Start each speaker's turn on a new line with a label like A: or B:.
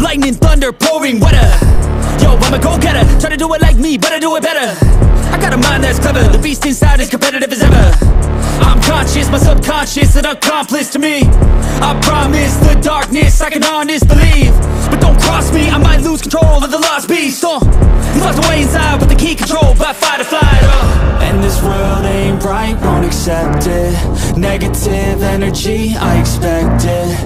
A: lightning, thunder, pouring weather Yo, I'm a go-getter, try to do it like me, but I do it better. I got a mind that's clever, the beast inside is competitive as ever. I'm conscious, my subconscious, an accomplice to me. I promise the darkness, I can honest believe. But don't cross me, I might lose control of the lost beast. Uh. He's locked away inside with the key controlled by fight or flight uh.
B: And this world ain't right, won't accept it. Negative energy, I expect it